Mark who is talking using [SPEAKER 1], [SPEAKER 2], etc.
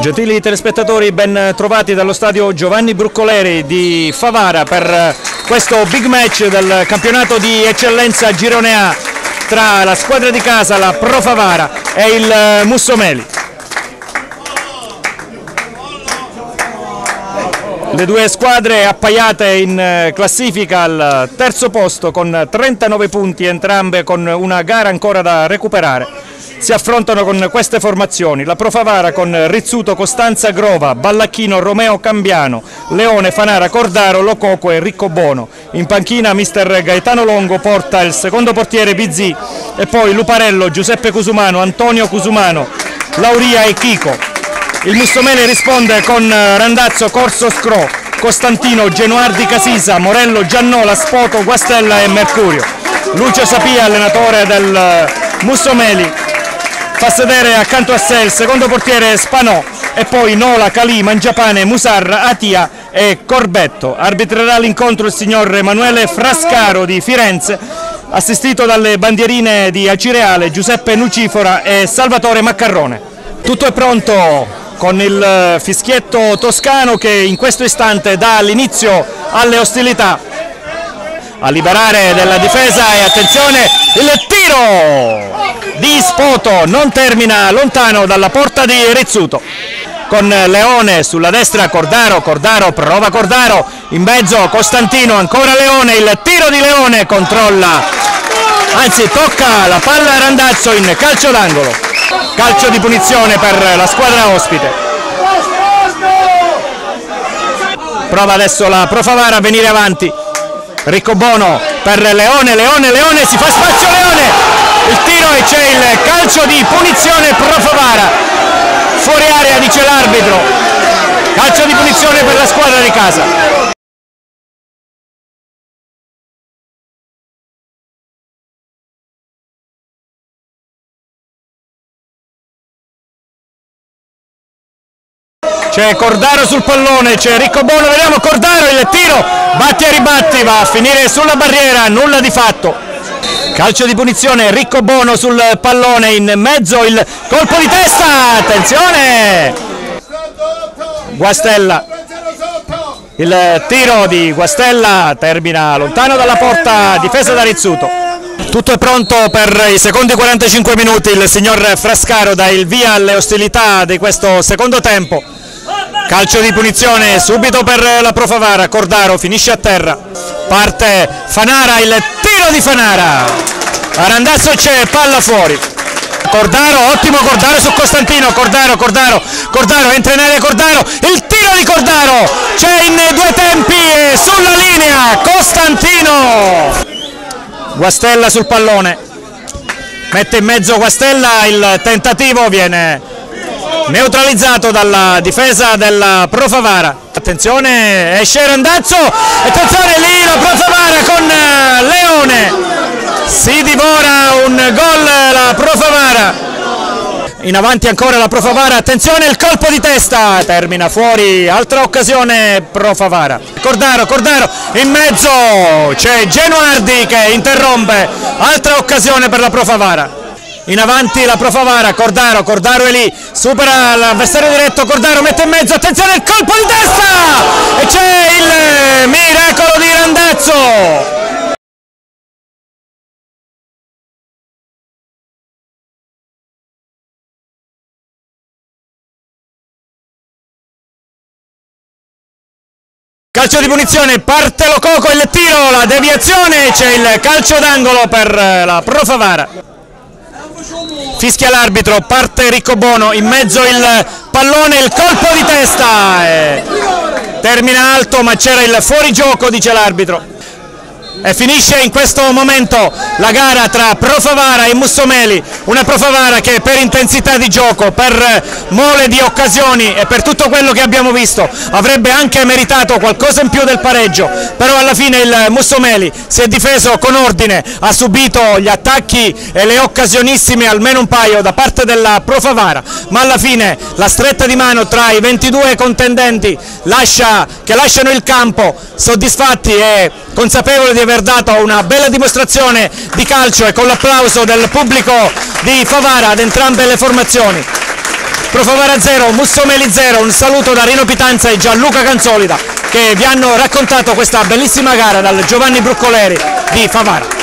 [SPEAKER 1] Gentili telespettatori, ben trovati dallo stadio Giovanni Bruccoleri di Favara per questo big match del campionato di eccellenza Girone A tra la squadra di casa, la Pro Favara e il Mussomeli. Le due squadre appaiate in classifica al terzo posto con 39 punti, entrambe con una gara ancora da recuperare si affrontano con queste formazioni, la Profavara con Rizzuto, Costanza Grova, Ballacchino, Romeo Cambiano, Leone, Fanara, Cordaro, Lococo e Riccobono. In panchina mister Gaetano Longo porta il secondo portiere Bizzi e poi Luparello, Giuseppe Cusumano, Antonio Cusumano, Lauria e Chico. Il Mussomele risponde con Randazzo, Corso Scro, Costantino, Genuardi Casisa, Morello, Giannola, Spoto, Guastella e Mercurio. Lucio Sapia, allenatore del Mussomeli, fa sedere accanto a sé il secondo portiere Spanò e poi Nola, Calì, Mangiapane, Musarra, Atia e Corbetto. Arbitrerà l'incontro il signor Emanuele Frascaro di Firenze, assistito dalle bandierine di Acireale, Giuseppe Nucifora e Salvatore Maccarrone. Tutto è pronto con il fischietto toscano che in questo istante dà l'inizio alle ostilità. A liberare della difesa e attenzione il tiro di Spoto non termina lontano dalla porta di Rizzuto. Con Leone sulla destra Cordaro, Cordaro prova Cordaro, in mezzo Costantino, ancora Leone, il tiro di Leone controlla, anzi tocca la palla a Randazzo in calcio d'angolo, calcio di punizione per la squadra ospite. Prova adesso la Profavara a venire avanti, Riccobono per Leone, Leone, Leone, si fa spazio Leone, il tiro e c'è il calcio di punizione pro Favara fuori area dice l'arbitro. Calcio di punizione per la squadra di casa c'è Cordaro sul pallone, c'è Ricco Bono, vediamo Cordaro il tiro, batti e ribatti, va a finire sulla barriera, nulla di fatto. Calcio di punizione, Ricco Bono sul pallone in mezzo, il colpo di testa, attenzione! Guastella, il tiro di Guastella termina lontano dalla porta difesa da Rizzuto. Tutto è pronto per i secondi 45 minuti, il signor Frascaro dà il via alle ostilità di questo secondo tempo. Calcio di punizione subito per la Profavara, Cordaro finisce a terra, parte Fanara, il tiro di Fanara, Arandazzo c'è, palla fuori. Cordaro, ottimo Cordaro su Costantino, Cordaro, Cordaro, Cordaro, entra in area Cordaro, il tiro di Cordaro, c'è in due tempi e sulla linea Costantino. Guastella sul pallone, mette in mezzo Guastella, il tentativo viene neutralizzato dalla difesa della Profavara. Attenzione, esce Randazzo, attenzione lì la Profavara con eh, Leone, si divora un gol la Profavara. In avanti ancora la Profavara, attenzione il colpo di testa, termina fuori, altra occasione Profavara. Cordaro, Cordaro, in mezzo. C'è Genuardi che interrompe, altra occasione per la Profavara in avanti la Profavara, Cordaro, Cordaro è lì, supera l'avversario diretto, Cordaro mette in mezzo, attenzione il colpo di testa e c'è il miracolo di Randazzo. Calcio di punizione, parte Lococo, il tiro, la deviazione, c'è il calcio d'angolo per la Profavara fischia l'arbitro, parte Riccobono, in mezzo il pallone, il colpo di testa, eh. termina alto ma c'era il fuorigioco dice l'arbitro e finisce in questo momento la gara tra Profavara e Mussomeli, una Profavara che per intensità di gioco, per mole di occasioni e per tutto quello che abbiamo visto avrebbe anche meritato qualcosa in più del pareggio, però alla fine il Mussomeli si è difeso con ordine, ha subito gli attacchi e le occasionissime, almeno un paio da parte della Profavara, ma alla fine la stretta di mano tra i 22 contendenti lascia, che lasciano il campo soddisfatti e consapevoli di aver dato una bella dimostrazione di calcio e con l'applauso del pubblico di Favara ad entrambe le formazioni. Profavara 0, Mussomeli 0, un saluto da Rino Pitanza e Gianluca Canzolida che vi hanno raccontato questa bellissima gara dal Giovanni Bruccoleri di Favara.